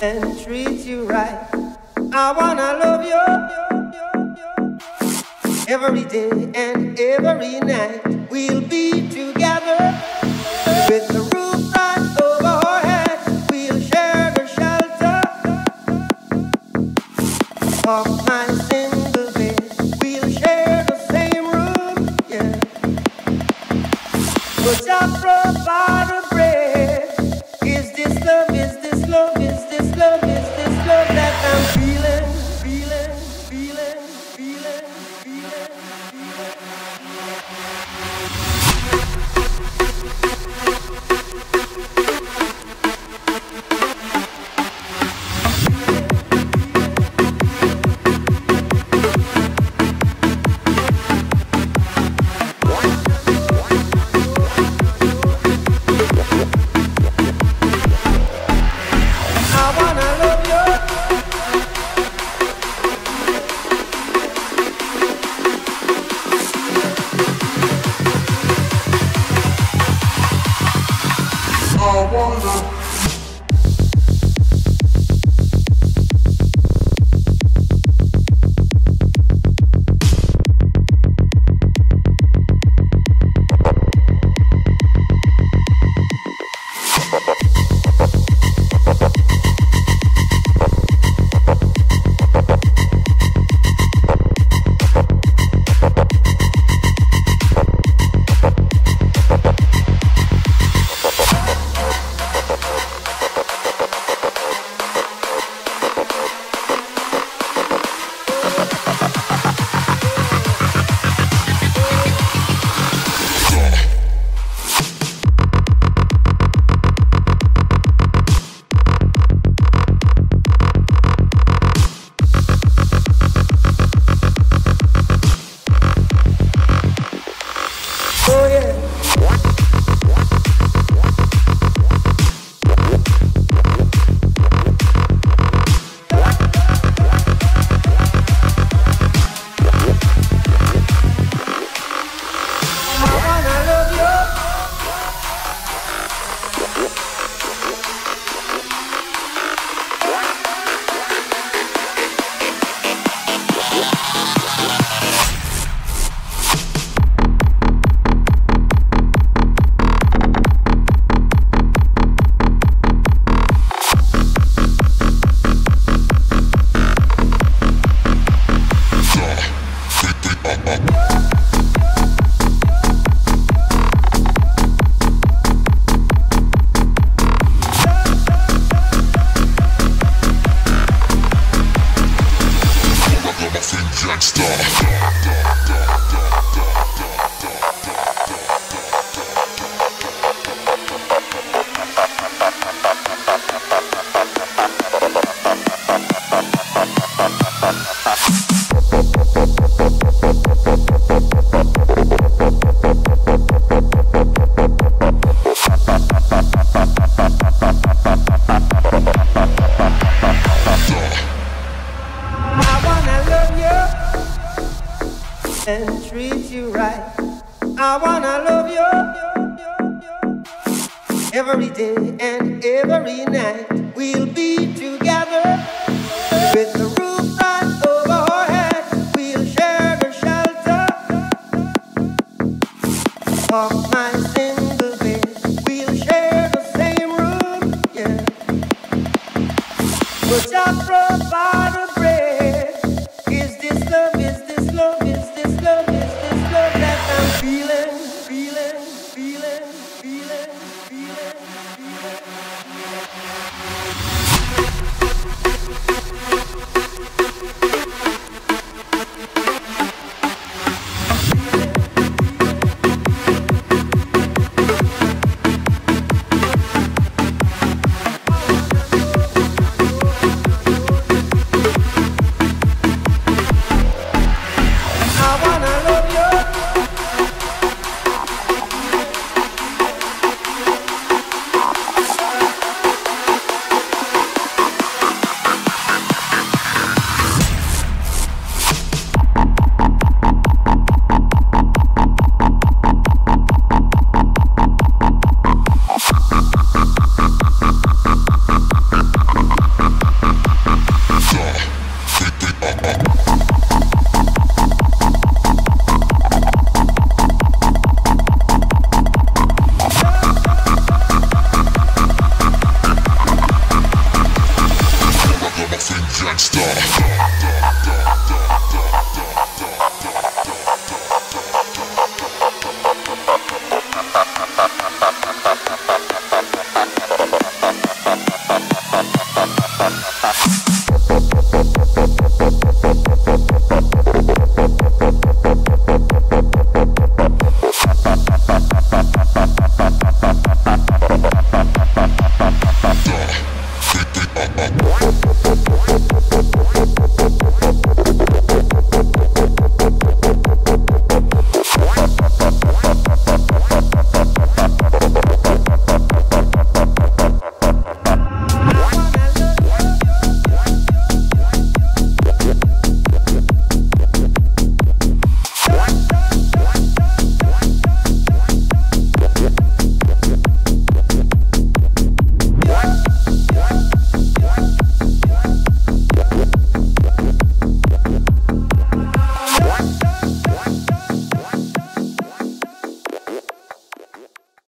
and treat you right. I wanna love you every day and every night. We'll be together with the roof right over our heads. We'll share the shelter of my single bed. We'll share the same room, yeah. But I provide I I wanna love you every day and every night. We'll be together with the roof right over our heads. We'll share the shelter of my single feeling, feeling, Música